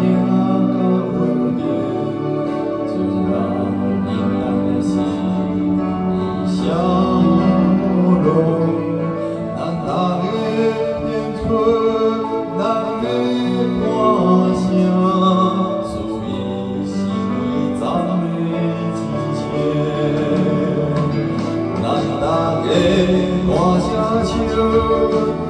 听讲阮的，就是咱人民的心。一声不，咱咱春，咱的歌声属于昔日咱的。咱的歌。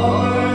Oh.